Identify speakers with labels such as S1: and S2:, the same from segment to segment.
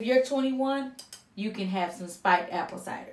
S1: If you're 21, you can have some spiked apple cider.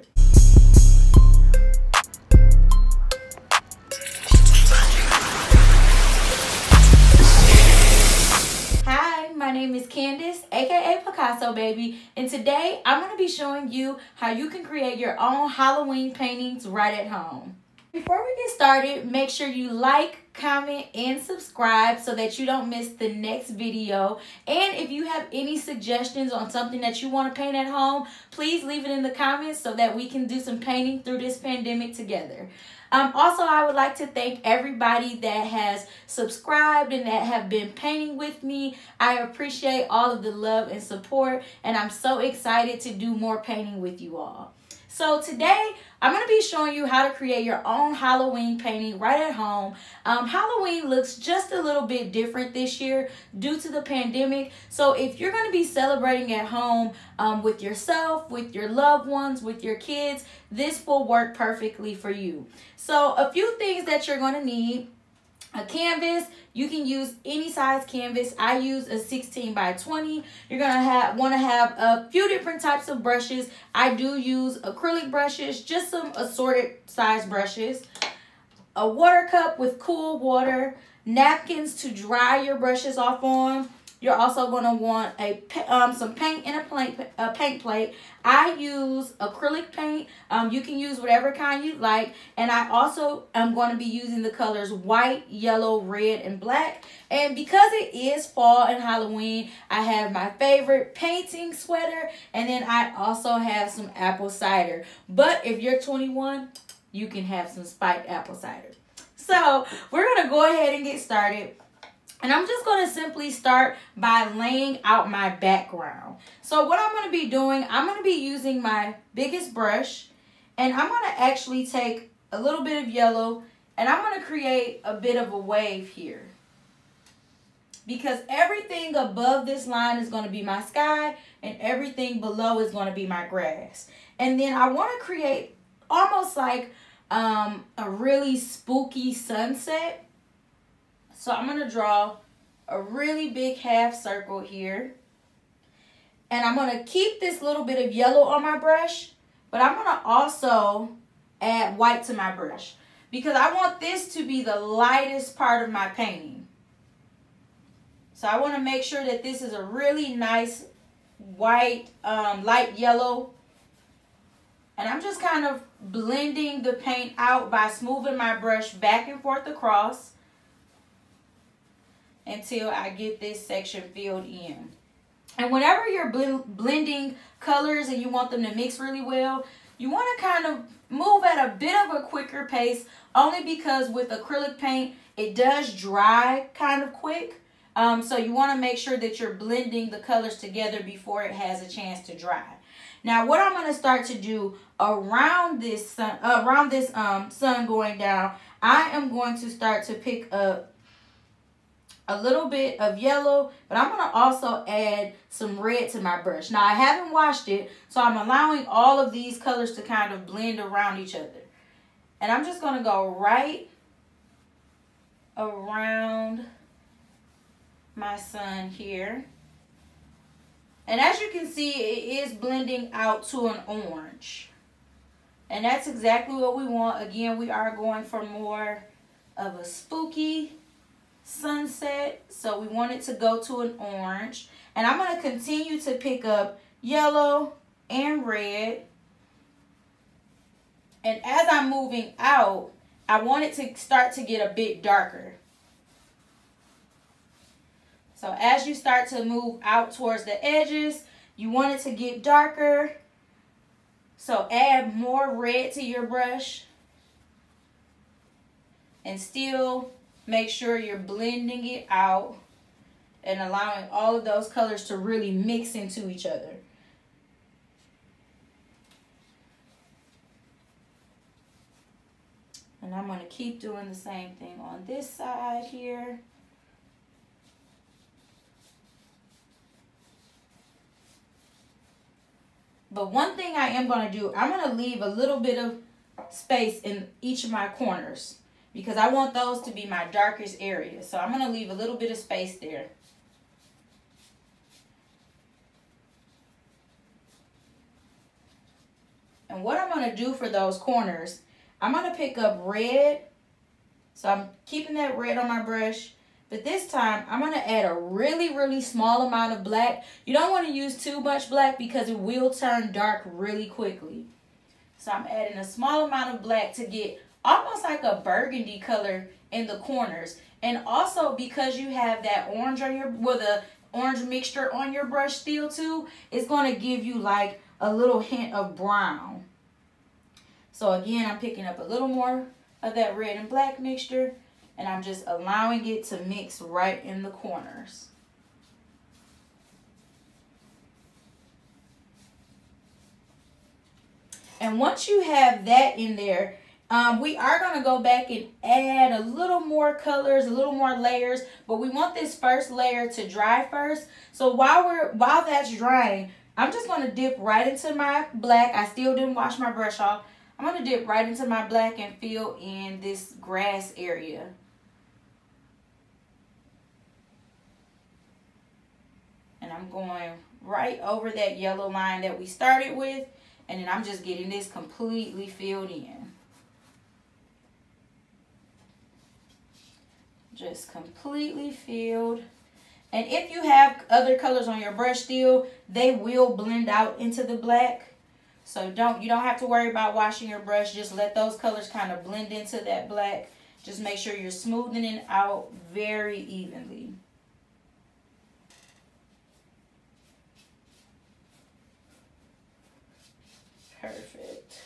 S1: Hi, my name is Candace, aka Picasso Baby, and today I'm going to be showing you how you can create your own Halloween paintings right at home. Before we get started, make sure you like, comment, and subscribe so that you don't miss the next video. And if you have any suggestions on something that you want to paint at home, please leave it in the comments so that we can do some painting through this pandemic together. Um, also, I would like to thank everybody that has subscribed and that have been painting with me. I appreciate all of the love and support, and I'm so excited to do more painting with you all. So today, I'm going to be showing you how to create your own Halloween painting right at home. Um, Halloween looks just a little bit different this year due to the pandemic. So if you're going to be celebrating at home um, with yourself, with your loved ones, with your kids, this will work perfectly for you. So a few things that you're going to need a canvas. You can use any size canvas. I use a 16 by 20 you're gonna have want to have a few different types of brushes. I do use acrylic brushes just some assorted size brushes. A water cup with cool water napkins to dry your brushes off on you're also going to want a um, some paint in a, plate, a paint plate. I use acrylic paint. Um, you can use whatever kind you like. And I also am going to be using the colors white, yellow, red, and black. And because it is fall and Halloween, I have my favorite painting sweater. And then I also have some apple cider. But if you're 21, you can have some spiked apple cider. So we're going to go ahead and get started. And I'm just going to simply start by laying out my background. So what I'm going to be doing, I'm going to be using my biggest brush. And I'm going to actually take a little bit of yellow. And I'm going to create a bit of a wave here. Because everything above this line is going to be my sky. And everything below is going to be my grass. And then I want to create almost like um, a really spooky sunset. So I'm going to draw a really big half circle here. And I'm going to keep this little bit of yellow on my brush. But I'm going to also add white to my brush. Because I want this to be the lightest part of my painting. So I want to make sure that this is a really nice white, um, light yellow. And I'm just kind of blending the paint out by smoothing my brush back and forth across until I get this section filled in. And whenever you're bl blending colors and you want them to mix really well, you want to kind of move at a bit of a quicker pace only because with acrylic paint, it does dry kind of quick. Um, so you want to make sure that you're blending the colors together before it has a chance to dry. Now, what I'm going to start to do around this sun, around this um, sun going down, I am going to start to pick up a little bit of yellow, but I'm going to also add some red to my brush. Now, I haven't washed it, so I'm allowing all of these colors to kind of blend around each other. And I'm just going to go right around my sun here. And as you can see, it is blending out to an orange. And that's exactly what we want. Again, we are going for more of a spooky sunset. So we want it to go to an orange. And I'm going to continue to pick up yellow and red. And as I'm moving out, I want it to start to get a bit darker. So as you start to move out towards the edges, you want it to get darker. So add more red to your brush. And still Make sure you're blending it out and allowing all of those colors to really mix into each other. And I'm going to keep doing the same thing on this side here. But one thing I am going to do, I'm going to leave a little bit of space in each of my corners because I want those to be my darkest areas. So I'm going to leave a little bit of space there. And what I'm going to do for those corners, I'm going to pick up red. So I'm keeping that red on my brush. But this time, I'm going to add a really, really small amount of black. You don't want to use too much black because it will turn dark really quickly. So I'm adding a small amount of black to get almost like a burgundy color in the corners. And also because you have that orange on your, well the orange mixture on your brush still too, it's going to give you like a little hint of brown. So again, I'm picking up a little more of that red and black mixture and I'm just allowing it to mix right in the corners. And once you have that in there, um, we are going to go back and add a little more colors, a little more layers, but we want this first layer to dry first. So while we're while that's drying, I'm just going to dip right into my black. I still didn't wash my brush off. I'm going to dip right into my black and fill in this grass area. And I'm going right over that yellow line that we started with. And then I'm just getting this completely filled in. Just completely filled. And if you have other colors on your brush still, they will blend out into the black. So don't you don't have to worry about washing your brush. Just let those colors kind of blend into that black. Just make sure you're smoothing it out very evenly. Perfect.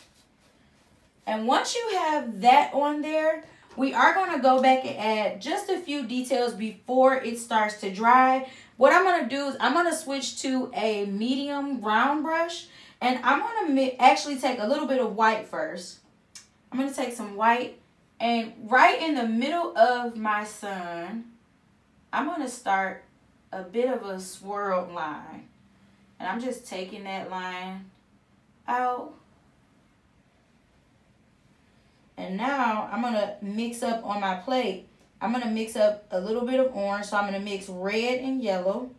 S1: And once you have that on there, we are going to go back and add just a few details before it starts to dry. What I'm going to do is I'm going to switch to a medium round brush. And I'm going to actually take a little bit of white first. I'm going to take some white. And right in the middle of my sun, I'm going to start a bit of a swirl line. And I'm just taking that line out and now I'm going to mix up on my plate. I'm going to mix up a little bit of orange. So I'm going to mix red and yellow.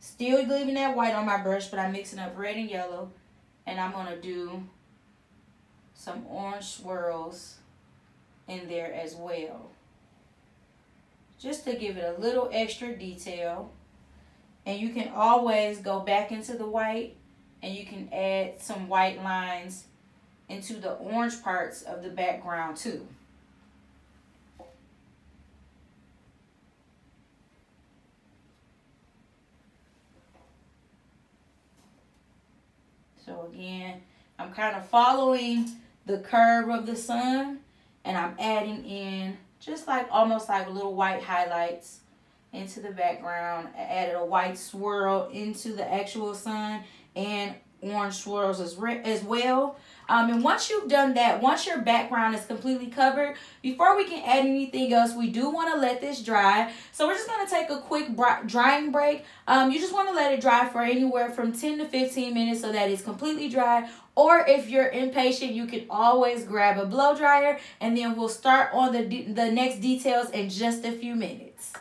S1: Still leaving that white on my brush, but I'm mixing up red and yellow. And I'm going to do some orange swirls in there as well. Just to give it a little extra detail. And you can always go back into the white and you can add some white lines into the orange parts of the background too. So again, I'm kind of following the curve of the sun and I'm adding in just like almost like little white highlights into the background. I added a white swirl into the actual sun and orange swirls as, as well. Um, and once you've done that, once your background is completely covered, before we can add anything else, we do want to let this dry. So we're just going to take a quick drying break. Um, you just want to let it dry for anywhere from 10 to 15 minutes so that it's completely dry. Or if you're impatient, you can always grab a blow dryer and then we'll start on the, the next details in just a few minutes.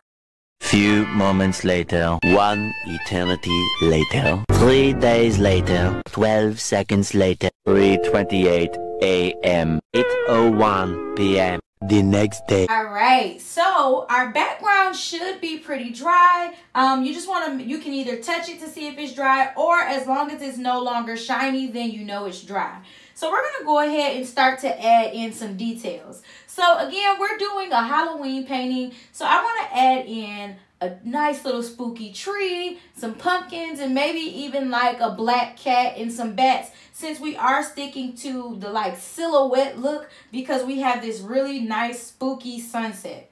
S2: Few moments later, one eternity later, three days later, 12 seconds later, 3.28 a.m., 8.01 p.m. The next day.
S1: All right, so our background should be pretty dry. Um, you just want to, you can either touch it to see if it's dry or as long as it's no longer shiny, then you know it's dry. So we're going to go ahead and start to add in some details. So again, we're doing a Halloween painting. So I want to add in a nice little spooky tree, some pumpkins, and maybe even like a black cat and some bats since we are sticking to the like silhouette look because we have this really nice spooky sunset.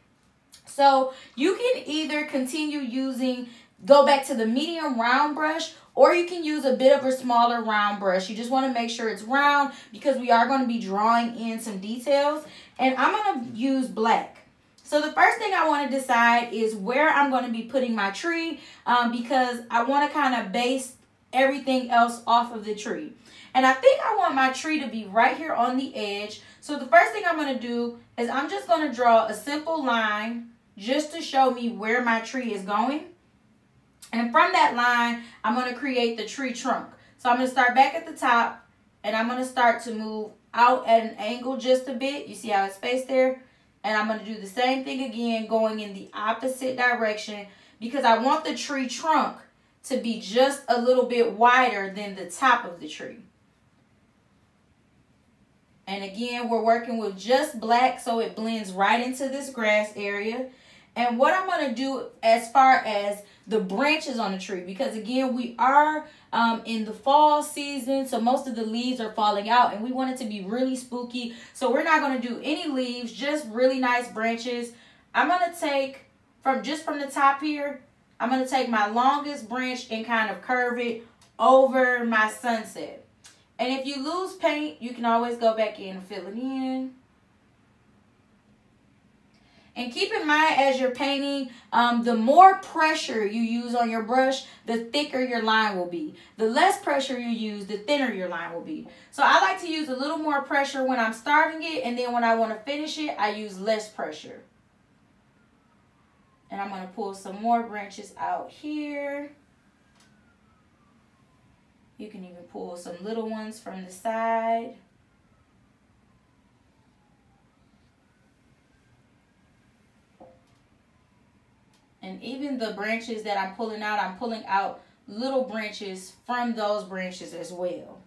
S1: So you can either continue using, go back to the medium round brush or you can use a bit of a smaller round brush. You just want to make sure it's round because we are going to be drawing in some details. And I'm going to use black. So the first thing I want to decide is where I'm going to be putting my tree um, because I want to kind of base everything else off of the tree. And I think I want my tree to be right here on the edge. So the first thing I'm going to do is I'm just going to draw a simple line just to show me where my tree is going. And from that line, I'm going to create the tree trunk. So I'm going to start back at the top And I'm going to start to move out at an angle just a bit. You see how it's spaced there? And I'm going to do the same thing again, going in the opposite direction because I want the tree trunk to be just a little bit wider than the top of the tree. And again, we're working with just black so it blends right into this grass area. And what I'm going to do as far as the branches on the tree, because again, we are um, in the fall season, so most of the leaves are falling out and we want it to be really spooky. So we're not going to do any leaves, just really nice branches. I'm going to take from just from the top here, I'm going to take my longest branch and kind of curve it over my sunset. And if you lose paint, you can always go back in and fill it in. And keep in mind as you're painting, um, the more pressure you use on your brush, the thicker your line will be. The less pressure you use, the thinner your line will be. So I like to use a little more pressure when I'm starting it, and then when I want to finish it, I use less pressure. And I'm going to pull some more branches out here. You can even pull some little ones from the side. And even the branches that I'm pulling out, I'm pulling out little branches from those branches as well.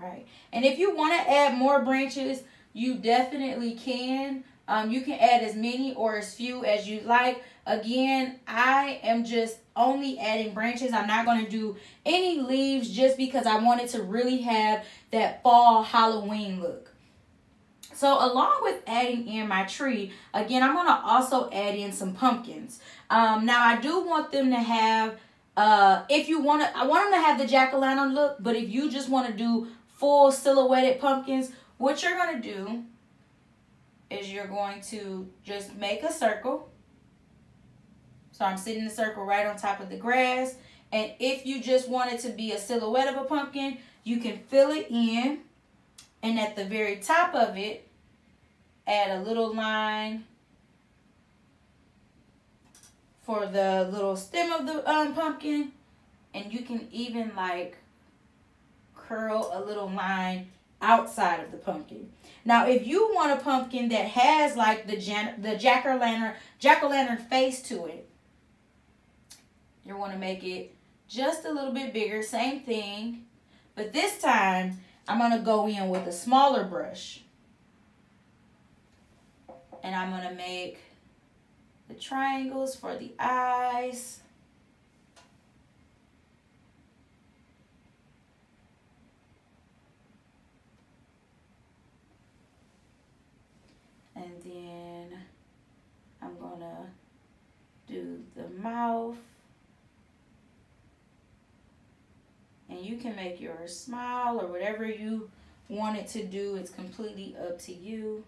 S1: right. And if you want to add more branches, you definitely can. Um, you can add as many or as few as you like. Again, I am just only adding branches. I'm not going to do any leaves just because I wanted to really have that fall Halloween look. So along with adding in my tree, again, I'm going to also add in some pumpkins. Um, now, I do want them to have, uh, if you want to, I want them to have the jack-o'-lantern look, but if you just want to do full silhouetted pumpkins, what you're going to do is you're going to just make a circle. So I'm sitting in the circle right on top of the grass. And if you just want it to be a silhouette of a pumpkin, you can fill it in. And at the very top of it, add a little line for the little stem of the um, pumpkin. And you can even like curl a little line outside of the pumpkin. Now, if you want a pumpkin that has like the the jack-o'-lantern jack-o'-lantern face to it, you want to make it just a little bit bigger. Same thing. But this time, I'm going to go in with a smaller brush. And I'm going to make the triangles for the eyes. And then I'm going to do the mouth. And you can make yours smile or whatever you want it to do. It's completely up to you.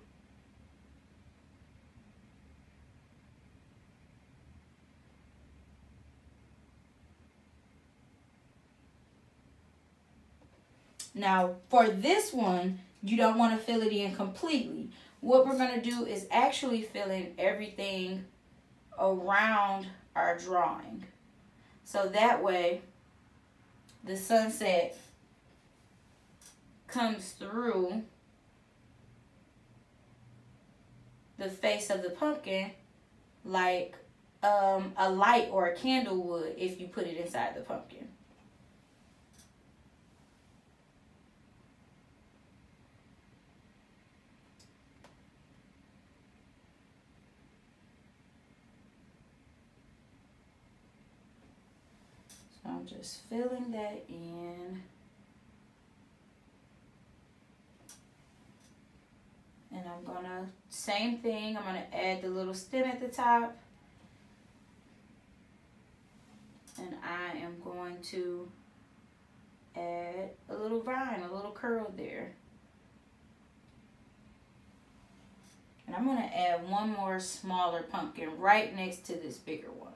S1: Now, for this one, you don't want to fill it in completely what we're going to do is actually fill in everything around our drawing. So that way, the sunset comes through the face of the pumpkin like um, a light or a candle would if you put it inside the pumpkin. I'm just filling that in. And I'm gonna, same thing, I'm gonna add the little stem at the top. And I am going to add a little vine, a little curl there. And I'm gonna add one more smaller pumpkin right next to this bigger one.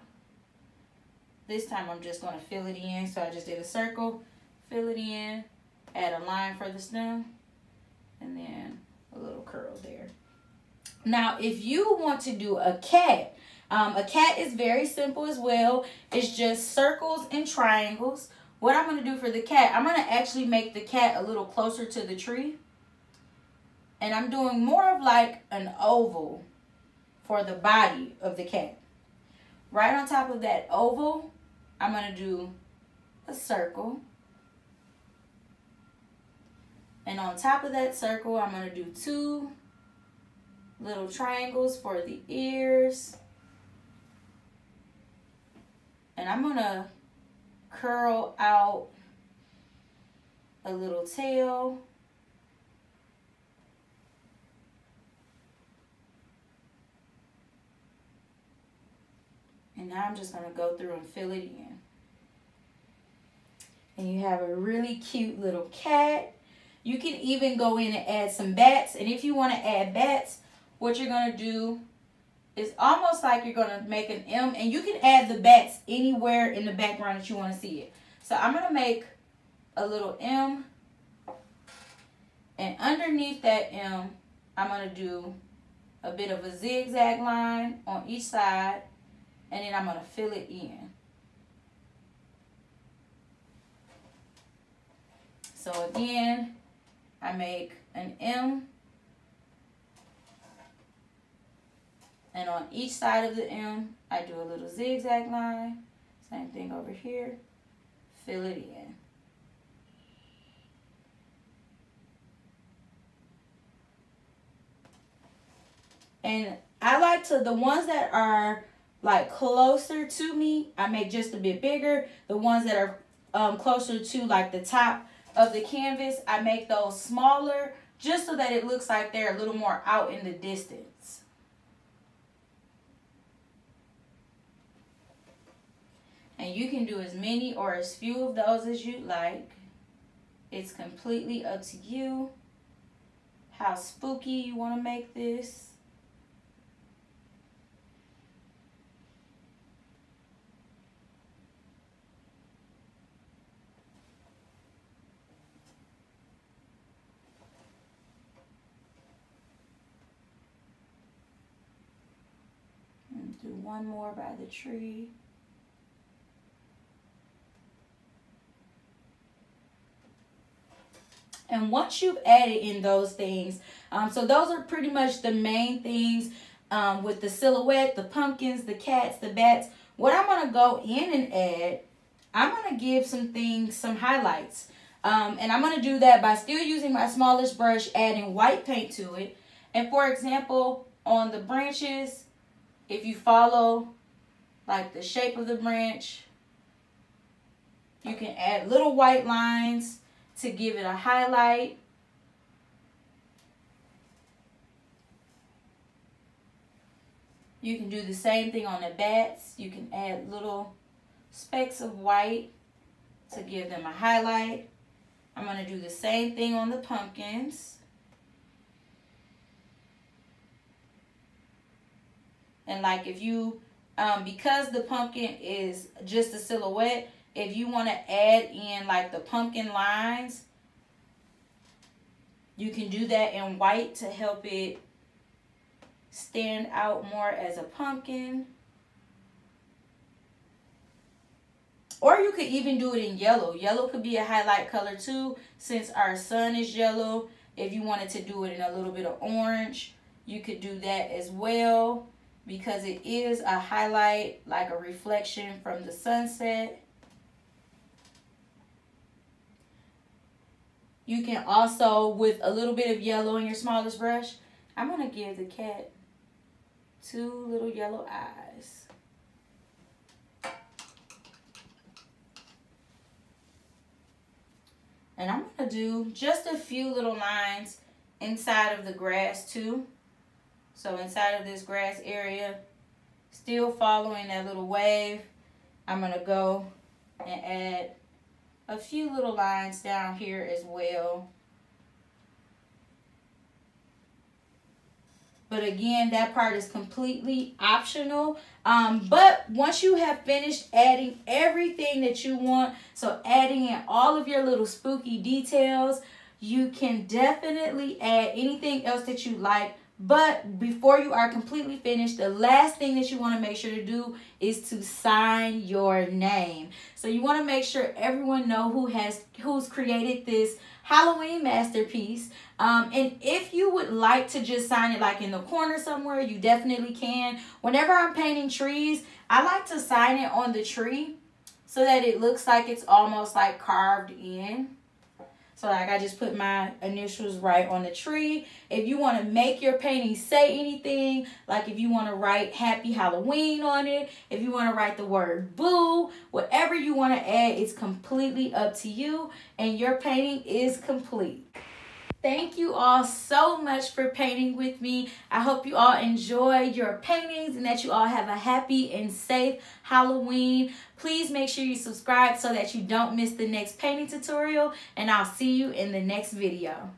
S1: This time I'm just going to fill it in. So I just did a circle, fill it in, add a line for the stem, and then a little curl there. Now, if you want to do a cat, um, a cat is very simple as well. It's just circles and triangles. What I'm going to do for the cat, I'm going to actually make the cat a little closer to the tree. And I'm doing more of like an oval for the body of the cat. Right on top of that oval, I'm going to do a circle. And on top of that circle, I'm going to do two little triangles for the ears. And I'm going to curl out a little tail. And now I'm just going to go through and fill it in. And you have a really cute little cat. You can even go in and add some bats. And if you want to add bats, what you're going to do is almost like you're going to make an M. And you can add the bats anywhere in the background that you want to see it. So I'm going to make a little M. And underneath that M, I'm going to do a bit of a zigzag line on each side. And then I'm going to fill it in. So again, I make an M And on each side of the M, I do a little zigzag line. Same thing over here. Fill it in. And I like to, the ones that are like closer to me, I make just a bit bigger. The ones that are um, closer to like the top of the canvas, I make those smaller just so that it looks like they're a little more out in the distance. And you can do as many or as few of those as you like. It's completely up to you how spooky you want to make this. do one more by the tree. And once you've added in those things, um, so those are pretty much the main things um, with the silhouette, the pumpkins, the cats, the bats. What I'm going to go in and add, I'm going to give some things, some highlights. Um, and I'm going to do that by still using my smallest brush, adding white paint to it. And for example, on the branches, if you follow like the shape of the branch, you can add little white lines to give it a highlight. You can do the same thing on the bats. You can add little specks of white to give them a highlight. I'm going to do the same thing on the pumpkins. And like if you, um, because the pumpkin is just a silhouette, if you want to add in like the pumpkin lines, you can do that in white to help it stand out more as a pumpkin. Or you could even do it in yellow. Yellow could be a highlight color too, since our sun is yellow. If you wanted to do it in a little bit of orange, you could do that as well because it is a highlight, like a reflection from the sunset. You can also, with a little bit of yellow in your smallest brush, I'm going to give the cat two little yellow eyes. And I'm going to do just a few little lines inside of the grass too. So inside of this grass area, still following that little wave, I'm to go and add a few little lines down here as well. But again, that part is completely optional. Um, but once you have finished adding everything that you want, so adding in all of your little spooky details, you can definitely add anything else that you like But before you are completely finished, the last thing that you want to make sure to do is to sign your name. So you want to make sure everyone know who has who's created this Halloween masterpiece. Um, and if you would like to just sign it like in the corner somewhere, you definitely can. Whenever I'm painting trees, I like to sign it on the tree so that it looks like it's almost like carved in. So like I just put my initials right on the tree. If you want to make your painting say anything, like if you want to write happy Halloween on it, if you want to write the word boo, whatever you want to add, it's completely up to you and your painting is complete. Thank you all so much for painting with me. I hope you all enjoy your paintings and that you all have a happy and safe Halloween. Please make sure you subscribe so that you don't miss the next painting tutorial and I'll see you in the next video.